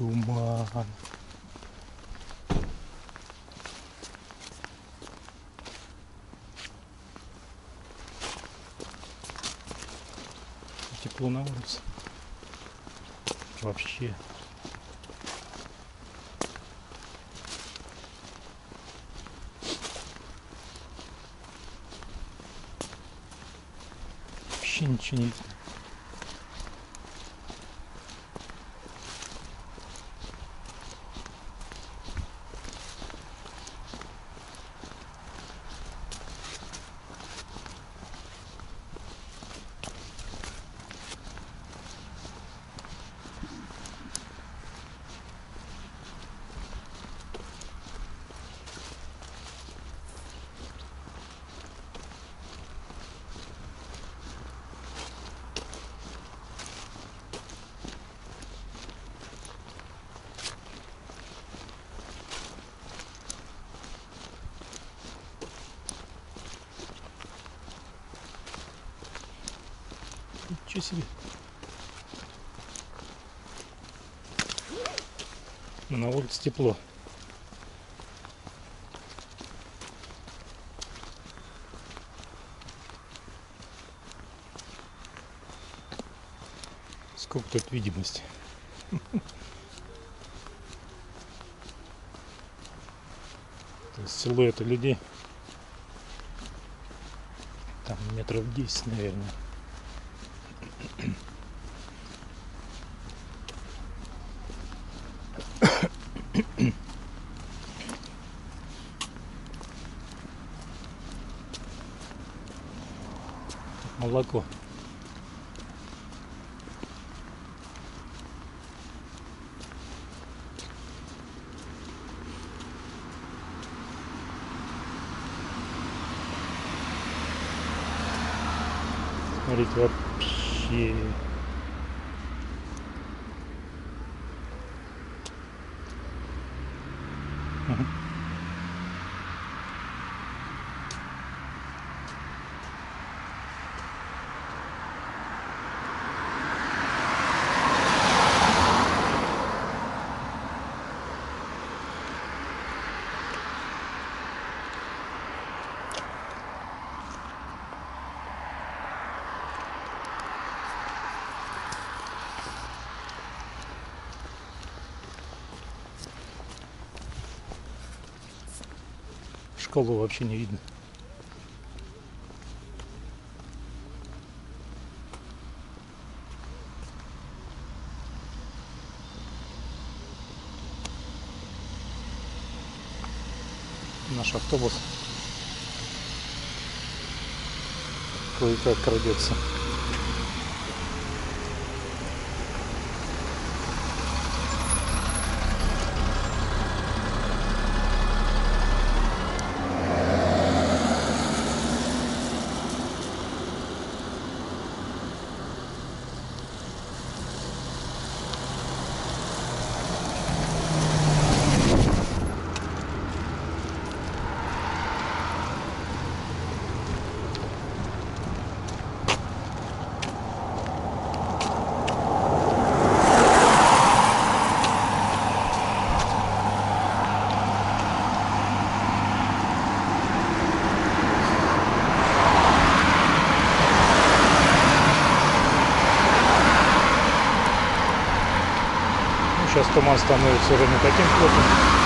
туман. Тепло на улице. Вообще. Вообще ничего не видно. Ничего себе. На улице тепло. Сколько тут видимости. Силуэты людей. Там метров 10, наверное. Молоко. Смотрите, вообще Мгм. Школу вообще не видно. Наш автобус кое-как крадется. Сейчас туман становится уже не таким плотным.